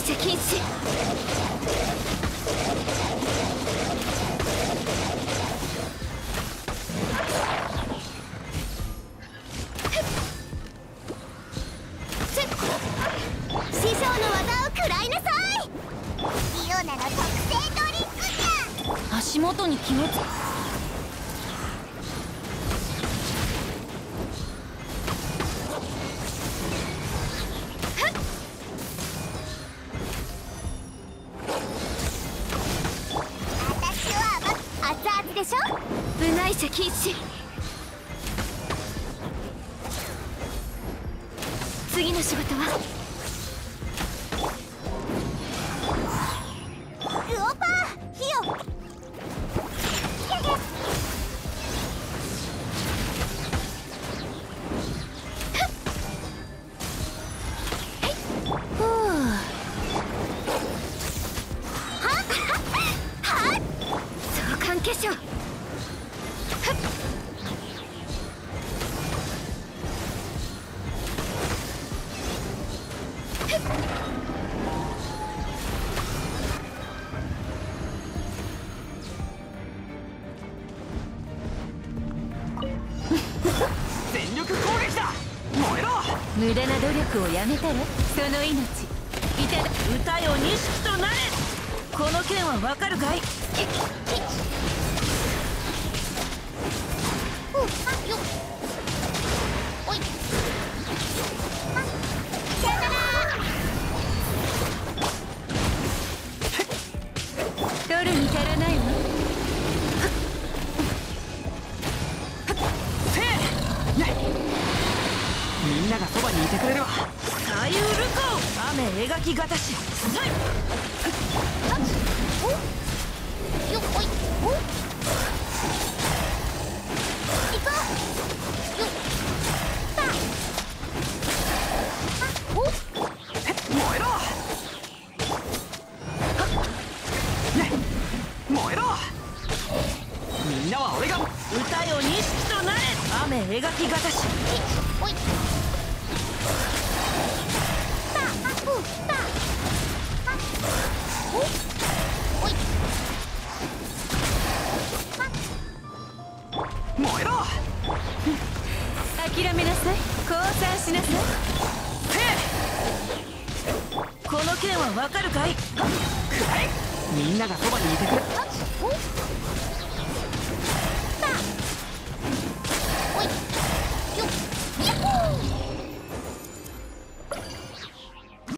射禁止師匠の技を食らいい。イオナの特製ドリンクじゃ。足元に気をつ私でしょ？部外者禁止。次の仕事は？相関化粧全力攻撃だ。燃えろ。無駄な努力をやめたらその命。いただ歌よ錦となれ。この剣はわかるかいみんながそばにいてくれるわ左右ルコ雨描きがたし。さいおよっおいお行こうよっパあお燃えろ。ね燃えろ。みんなは俺が。歌よ錦となれ。雨描きがたし。おい燃えろ。諦めなさい。降参しなさい。この剣はわかるかい。みんながそばにいてくれ。